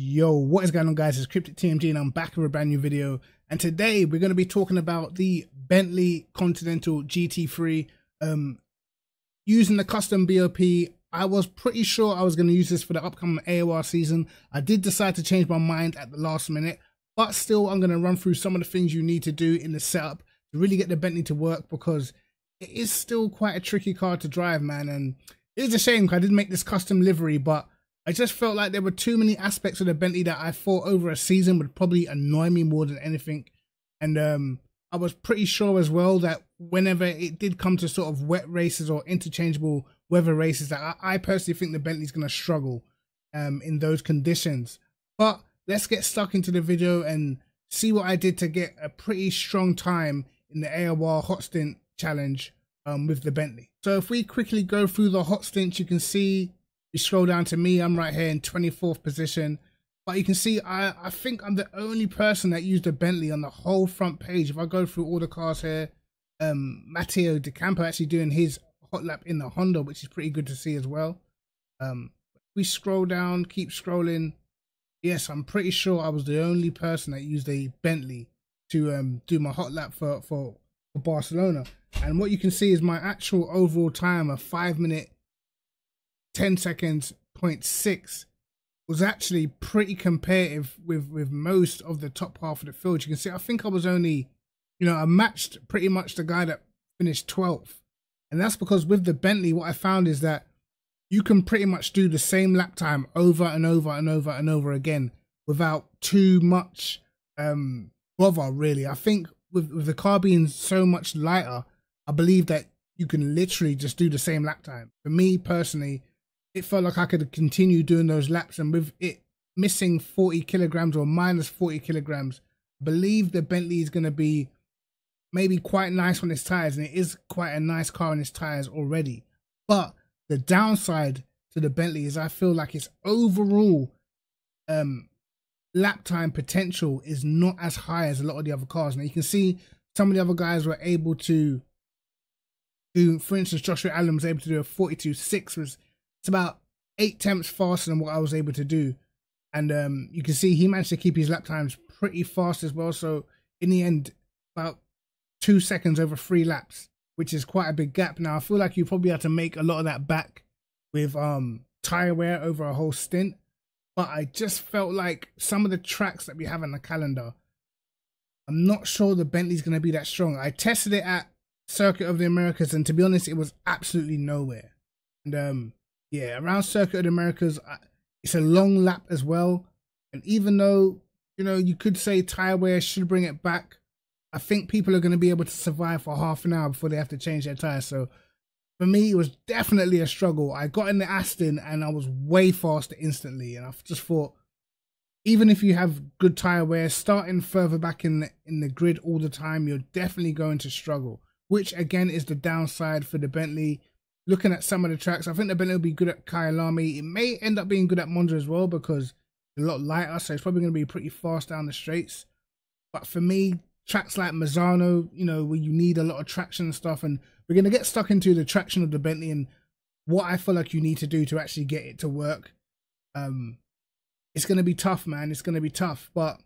Yo, what is going on guys? It's Kryptic TMG and I'm back with a brand new video. And today we're going to be talking about the Bentley Continental GT3. Um, using the custom BOP, I was pretty sure I was going to use this for the upcoming AOR season. I did decide to change my mind at the last minute, but still I'm going to run through some of the things you need to do in the setup to really get the Bentley to work because it is still quite a tricky car to drive, man. And it's a shame I did make this custom livery, but I just felt like there were too many aspects of the Bentley that I thought over a season would probably annoy me more than anything. And um, I was pretty sure as well that whenever it did come to sort of wet races or interchangeable weather races, that I, I personally think the Bentley's going to struggle um, in those conditions. But let's get stuck into the video and see what I did to get a pretty strong time in the AOR Hot Stint Challenge um, with the Bentley. So if we quickly go through the hot stints, you can see you scroll down to me, I'm right here in 24th position. But you can see I, I think I'm the only person that used a Bentley on the whole front page. If I go through all the cars here, um, Matteo De Campo actually doing his hot lap in the Honda, which is pretty good to see as well. Um, we scroll down, keep scrolling. Yes, I'm pretty sure I was the only person that used a Bentley to um, do my hot lap for, for, for Barcelona. And what you can see is my actual overall time of 5 minute 10 seconds, 0.6 was actually pretty competitive with, with most of the top half of the field. You can see, I think I was only, you know, I matched pretty much the guy that finished 12th. And that's because with the Bentley, what I found is that you can pretty much do the same lap time over and over and over and over again without too much um, bother, really. I think with, with the car being so much lighter, I believe that you can literally just do the same lap time. For me personally, it felt like I could continue doing those laps. And with it missing 40 kilograms or minus 40 kilograms, believe the Bentley is going to be maybe quite nice on its tires. And it is quite a nice car on its tires already. But the downside to the Bentley is I feel like its overall um, lap time potential is not as high as a lot of the other cars. Now you can see some of the other guys were able to do, for instance, Joshua Allen was able to do a 42.6 was it's about eight tenths faster than what I was able to do. And um, you can see he managed to keep his lap times pretty fast as well. So in the end, about two seconds over three laps, which is quite a big gap. Now I feel like you probably have to make a lot of that back with um tire wear over a whole stint. But I just felt like some of the tracks that we have on the calendar, I'm not sure the Bentley's going to be that strong. I tested it at Circuit of the Americas, and to be honest, it was absolutely nowhere. And um, yeah, around Circuit of the Americas, it's a long lap as well. And even though, you know, you could say tire wear should bring it back, I think people are going to be able to survive for half an hour before they have to change their tires. So for me, it was definitely a struggle. I got in the Aston and I was way faster instantly. And I just thought, even if you have good tire wear, starting further back in the, in the grid all the time, you're definitely going to struggle. Which again is the downside for the Bentley looking at some of the tracks, I think the Bentley will be good at Kyalami. It may end up being good at Monza as well because it's a lot lighter, so it's probably going to be pretty fast down the straights. But for me, tracks like Misano, you know, where you need a lot of traction and stuff, and we're going to get stuck into the traction of the Bentley and what I feel like you need to do to actually get it to work. Um, it's going to be tough, man. It's going to be tough, but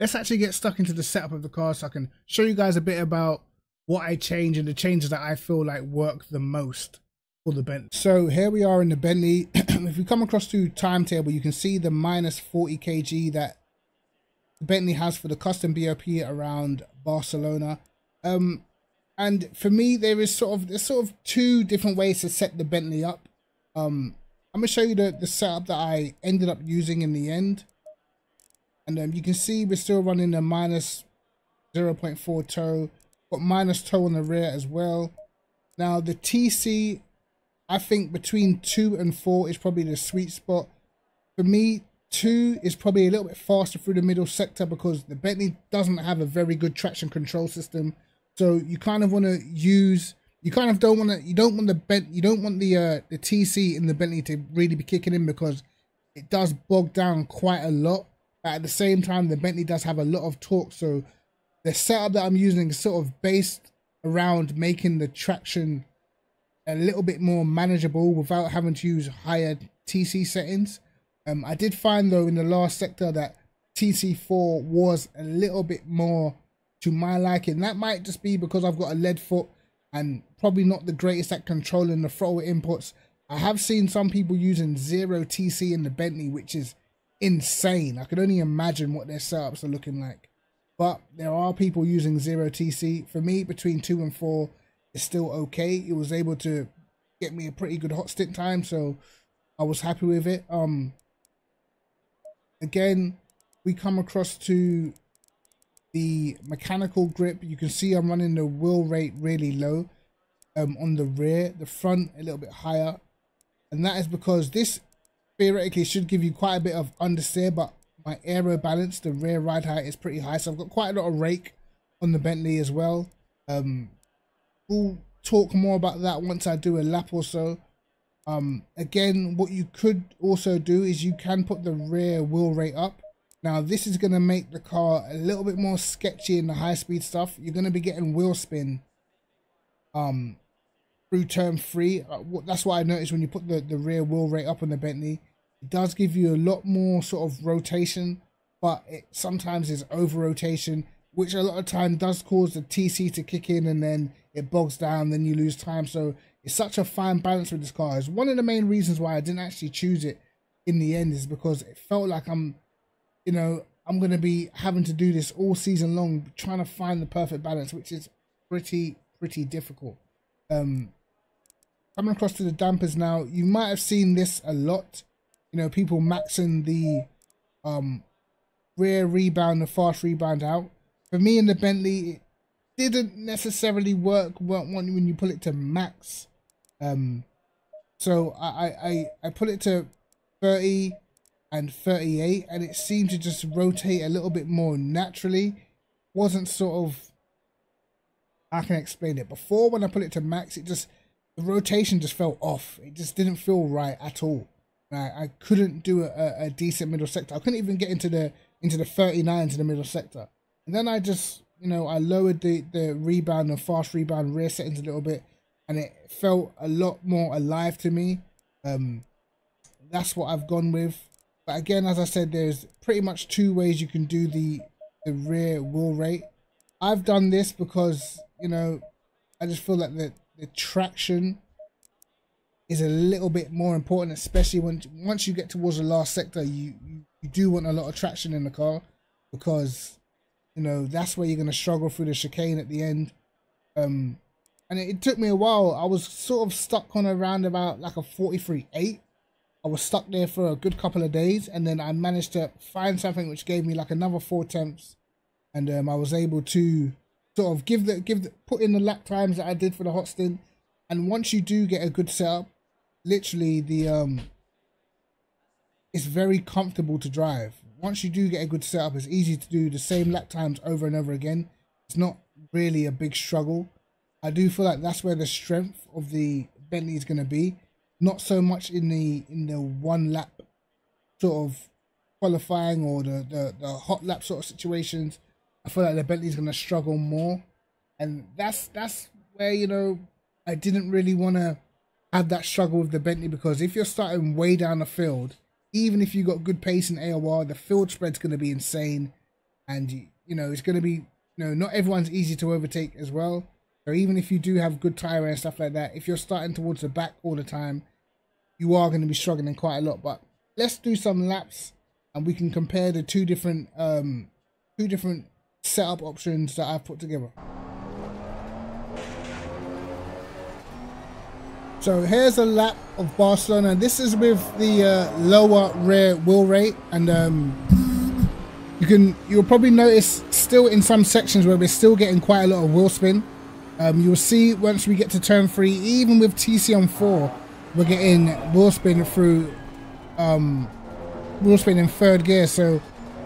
let's actually get stuck into the setup of the car so I can show you guys a bit about what I change and the changes that I feel like work the most for the Bentley. So here we are in the Bentley. if we come across to timetable, you can see the minus 40 kg that the Bentley has for the custom BOP around Barcelona. Um, and for me, there is sort of there's sort of two different ways to set the Bentley up. Um, I'm gonna show you the, the setup that I ended up using in the end. And um, you can see we're still running the minus 0.4 toe got minus toe on the rear as well. Now the TC, I think between two and four is probably the sweet spot. For me, two is probably a little bit faster through the middle sector because the Bentley doesn't have a very good traction control system. So you kind of want to use, you kind of don't want to, you don't want the bent, you don't want the uh, the TC in the Bentley to really be kicking in because it does bog down quite a lot. But at the same time, the Bentley does have a lot of torque, so the setup that I'm using is sort of based around making the traction a little bit more manageable without having to use higher TC settings. Um, I did find though in the last sector that TC4 was a little bit more to my liking. That might just be because I've got a lead foot and probably not the greatest at controlling the throttle inputs. I have seen some people using zero TC in the Bentley, which is insane. I could only imagine what their setups are looking like. But there are people using zero TC. For me, between two and four is still okay. It was able to get me a pretty good hot stint time, so I was happy with it. Um, again, we come across to the mechanical grip. You can see I'm running the wheel rate really low um, on the rear, the front a little bit higher. And that is because this theoretically should give you quite a bit of understeer, but my aero balance, the rear ride height is pretty high. So I've got quite a lot of rake on the Bentley as well. Um, we'll talk more about that once I do a lap or so. Um, again, what you could also do is you can put the rear wheel rate up. Now, this is going to make the car a little bit more sketchy in the high speed stuff. You're going to be getting wheel spin um, through turn three. Uh, that's what I noticed when you put the, the rear wheel rate up on the Bentley. It does give you a lot more sort of rotation, but it sometimes is over rotation, which a lot of time does cause the TC to kick in and then it bogs down, then you lose time. So it's such a fine balance with this car. It's one of the main reasons why I didn't actually choose it in the end is because it felt like I'm, you know, I'm going to be having to do this all season long, trying to find the perfect balance, which is pretty, pretty difficult. Um, coming across to the dampers now, you might have seen this a lot. You know, people maxing the um, rear rebound, the fast rebound out. For me in the Bentley, it didn't necessarily work when you pull it to max. Um, so I, I, I put it to 30 and 38 and it seemed to just rotate a little bit more naturally. Wasn't sort of, I can explain it. Before when I put it to max, it just, the rotation just felt off. It just didn't feel right at all. I, I couldn't do a, a decent middle sector. I couldn't even get into the into the 39 to the middle sector. And then I just, you know, I lowered the, the rebound and fast rebound rear settings a little bit and it felt a lot more alive to me. Um, that's what I've gone with. But again, as I said, there's pretty much two ways you can do the the rear wheel rate. I've done this because you know I just feel like the the traction is a little bit more important, especially when once you get towards the last sector, you you, do want a lot of traction in the car because you know that's where you're going to struggle through the chicane at the end. Um, and it, it, took me a while. I was sort of stuck on around about like a 43.8. I was stuck there for a good couple of days, and then I managed to find something which gave me like another four attempts, and um, I was able to sort of give the give the, put in the lap times that I did for the hot stint. And once you do get a good setup, literally the um, it's very comfortable to drive. Once you do get a good setup, it's easy to do the same lap times over and over again. It's not really a big struggle. I do feel like that's where the strength of the Bentley is going to be. Not so much in the in the one lap sort of qualifying or the, the, the hot lap sort of situations. I feel like the Bentley's going to struggle more. And that's that's where, you know, I didn't really want to have that struggle with the Bentley because if you're starting way down the field, even if you got good pace in AOR, the field spread's going to be insane. And, you know, it's going to be, you know, not everyone's easy to overtake as well. So even if you do have good tire and stuff like that, if you're starting towards the back all the time, you are going to be struggling quite a lot. But let's do some laps and we can compare the two different um two different setup options that I've put together. So here's a lap of Barcelona. This is with the uh, lower rear wheel rate and um, you can you'll probably notice still in some sections where we're still getting quite a lot of wheel spin. Um, you'll see once we get to turn three, even with TC on four, we're getting wheel spin through um, wheel spin in third gear. So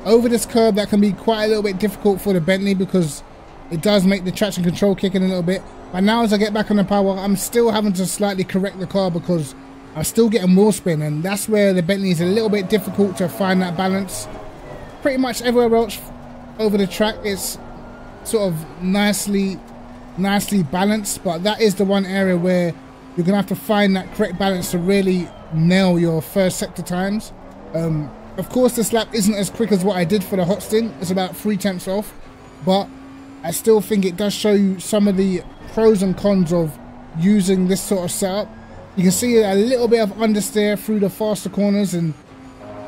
over this curb, that can be quite a little bit difficult for the Bentley because it does make the traction control kick in a little bit. But now as I get back on the power, I'm still having to slightly correct the car because I'm still getting wheel spin. And that's where the Bentley is a little bit difficult to find that balance. Pretty much everywhere else over the track, it's sort of nicely nicely balanced, but that is the one area where you're gonna have to find that correct balance to really nail your first sector times. Um, of course, this lap isn't as quick as what I did for the hot stint. It's about three tenths off, but I still think it does show you some of the pros and cons of using this sort of setup. You can see a little bit of understeer through the faster corners and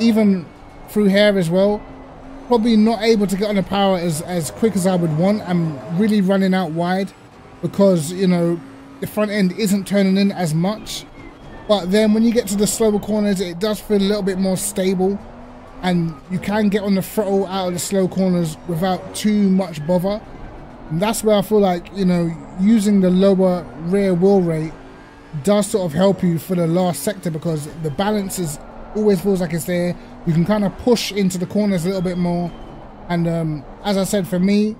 even through here as well. Probably not able to get on the power as, as quick as I would want. I'm really running out wide because, you know, the front end isn't turning in as much. But then when you get to the slower corners, it does feel a little bit more stable. And you can get on the throttle out of the slow corners without too much bother. And that's where I feel like, you know, using the lower rear wheel rate does sort of help you for the last sector because the balance is always feels like it's there. You can kind of push into the corners a little bit more. And um, as I said, for me,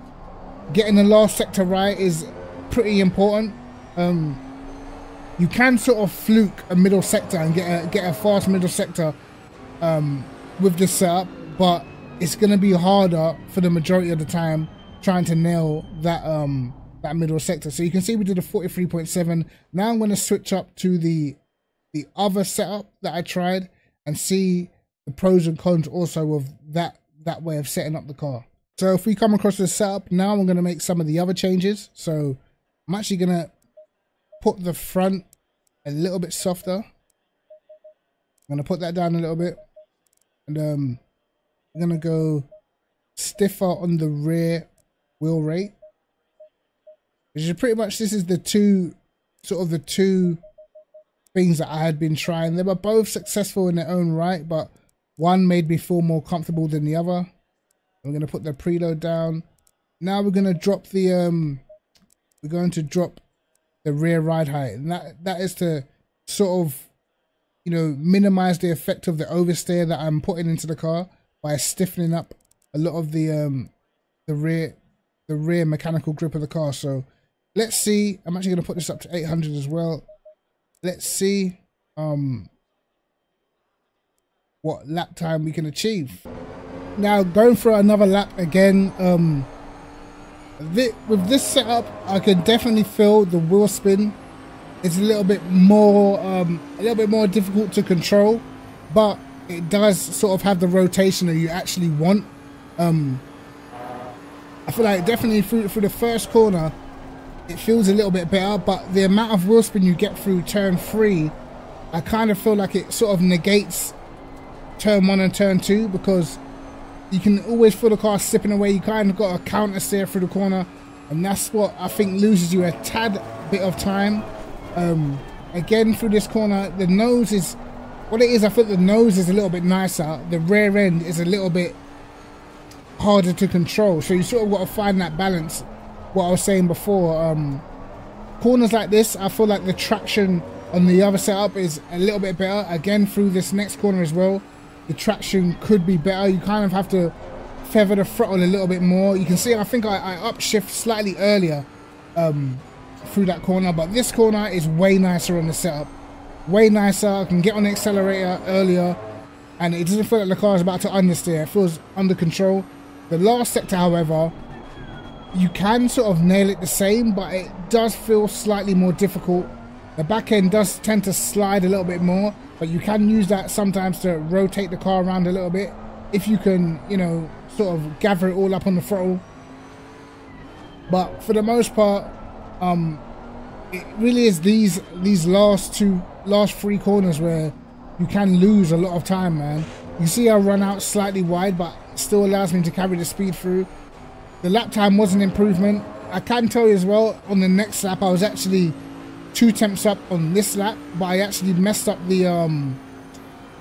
getting the last sector right is pretty important. Um, you can sort of fluke a middle sector and get a, get a fast middle sector um, with this setup, but it's going to be harder for the majority of the time trying to nail that um, that middle sector. So you can see we did a 43.7. Now I'm going to switch up to the the other setup that I tried and see the pros and cons also of that that way of setting up the car. So if we come across this setup, now I'm going to make some of the other changes. So I'm actually going to put the front a little bit softer. I'm going to put that down a little bit. And um, I'm going to go stiffer on the rear wheel rate. Which is pretty much, this is the two, sort of the two things that I had been trying. They were both successful in their own right, but one made me feel more comfortable than the other. We're going to put the preload down. Now we're going to drop the, um, we're going to drop the rear ride height. And that, that is to sort of, you know, minimize the effect of the oversteer that I'm putting into the car by stiffening up a lot of the, um, the rear, the rear mechanical grip of the car. So let's see. I'm actually going to put this up to 800 as well let's see um, what lap time we can achieve. Now going for another lap again, um, with this setup, I can definitely feel the wheel spin. It's a little bit more, um, a little bit more difficult to control, but it does sort of have the rotation that you actually want. Um, I feel like definitely through, through the first corner, it feels a little bit better, but the amount of wheel spin you get through turn three, I kind of feel like it sort of negates turn one and turn two because you can always feel the car slipping away. You kind of got a counter steer through the corner, and that's what I think loses you a tad bit of time. Um, again, through this corner, the nose is what it is. I think the nose is a little bit nicer. The rear end is a little bit harder to control, so you sort of got to find that balance what I was saying before. Um, corners like this, I feel like the traction on the other setup is a little bit better. Again, through this next corner as well, the traction could be better. You kind of have to feather the throttle a little bit more. You can see, I think I, I upshift slightly earlier um, through that corner, but this corner is way nicer on the setup. Way nicer. I can get on the accelerator earlier, and it doesn't feel like the car is about to understeer. It feels under control. The last sector, however, you can sort of nail it the same, but it does feel slightly more difficult. The back end does tend to slide a little bit more, but you can use that sometimes to rotate the car around a little bit. If you can, you know, sort of gather it all up on the throttle. But for the most part, um, it really is these these last two, last three corners where you can lose a lot of time, man. You see I run out slightly wide, but still allows me to carry the speed through. The lap time was an improvement. I can tell you as well, on the next lap, I was actually two temps up on this lap, but I actually messed up the um,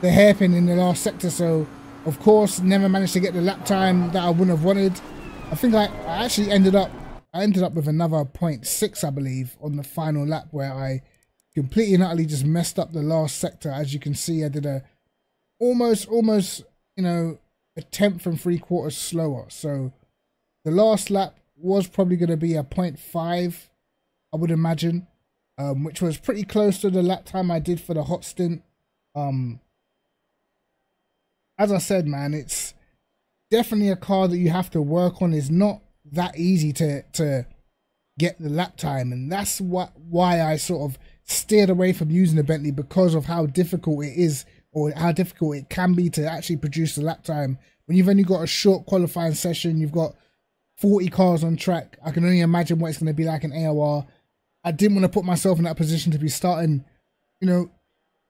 the hairpin in the last sector. So, of course, never managed to get the lap time that I wouldn't have wanted. I think I, I actually ended up I ended up with another 0.6, I believe, on the final lap where I completely and utterly just messed up the last sector. As you can see, I did a almost, almost, you know, tenth and three quarters slower. So the last lap was probably going to be a 0.5, I would imagine, um, which was pretty close to the lap time I did for the hot stint. Um, as I said, man, it's definitely a car that you have to work on. It's not that easy to to get the lap time, and that's what why I sort of steered away from using the Bentley because of how difficult it is or how difficult it can be to actually produce a lap time when you've only got a short qualifying session. You've got 40 cars on track. I can only imagine what it's going to be like in AOR. I didn't want to put myself in that position to be starting, you know,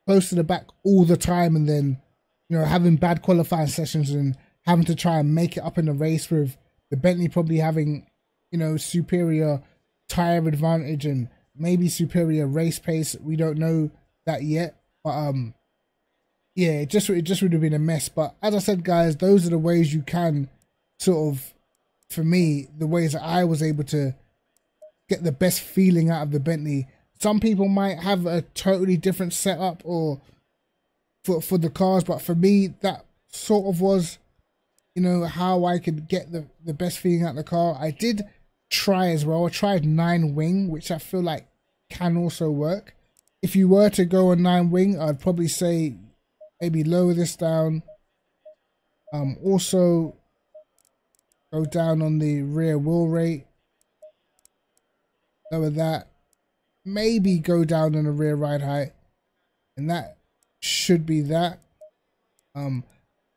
close to the back all the time and then, you know, having bad qualifying sessions and having to try and make it up in the race with the Bentley probably having, you know, superior tire advantage and maybe superior race pace. We don't know that yet, but um, yeah, it just it just would have been a mess. But as I said, guys, those are the ways you can sort of, for me, the ways that I was able to get the best feeling out of the Bentley. Some people might have a totally different setup or for for the cars, but for me, that sort of was, you know, how I could get the the best feeling out of the car. I did try as well. I tried nine wing, which I feel like can also work. If you were to go on nine wing, I'd probably say maybe lower this down. Um, also go down on the rear wheel rate. Lower that. Maybe go down on the rear ride height. And that should be that. Um,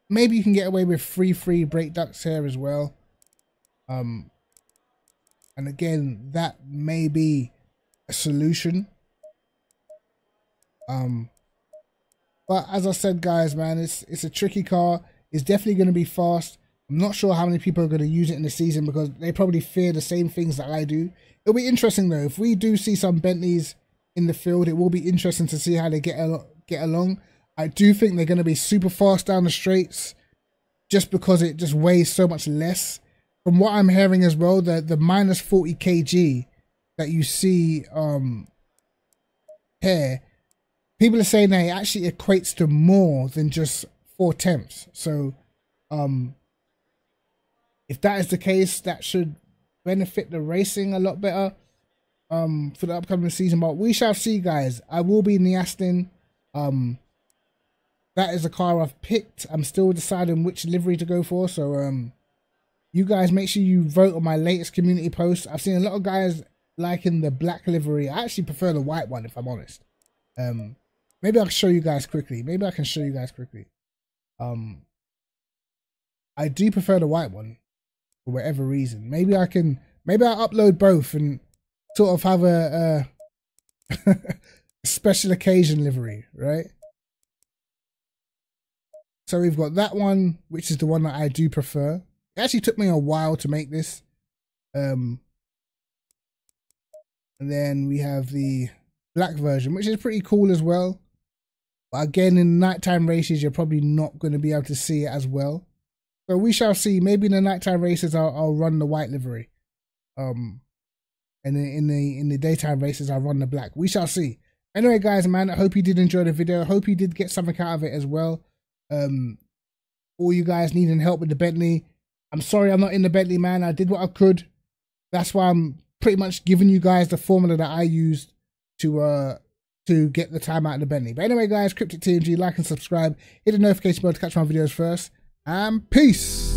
maybe you can get away with free free brake ducts here as well. Um, and again, that may be a solution. Um, but as I said, guys, man, it's it's a tricky car. It's definitely going to be fast. I'm not sure how many people are going to use it in the season because they probably fear the same things that I do. It'll be interesting though. If we do see some Bentleys in the field, it will be interesting to see how they get get along. I do think they're going to be super fast down the straights just because it just weighs so much less. From what I'm hearing as well, the the minus 40 kg that you see um here people are saying that it actually equates to more than just four temps. So, um, if that is the case, that should benefit the racing a lot better um, for the upcoming season. But we shall see, guys. I will be in the Aston. Um, that is a car I've picked. I'm still deciding which livery to go for. So, um, you guys make sure you vote on my latest community post. I've seen a lot of guys liking the black livery. I actually prefer the white one, if I'm honest. Um, Maybe I'll show you guys quickly. Maybe I can show you guys quickly. Um, I do prefer the white one for whatever reason. Maybe I can. Maybe I'll upload both and sort of have a, a special occasion livery, right? So we've got that one, which is the one that I do prefer. It actually took me a while to make this. Um, and then we have the black version, which is pretty cool as well. But again, in nighttime races, you're probably not going to be able to see it as well. So we shall see. Maybe in the nighttime races, I'll, I'll run the white livery. Um, and in the in the daytime races, I'll run the black. We shall see. Anyway, guys, man, I hope you did enjoy the video. I hope you did get something out of it as well. Um, all you guys needing help with the Bentley. I'm sorry I'm not in the Bentley, man. I did what I could. That's why I'm pretty much giving you guys the formula that I used to uh to get the time out of the Bentley. But anyway, guys, Kryptic TMG, like and subscribe. Hit the notification bell to catch my videos first. And peace.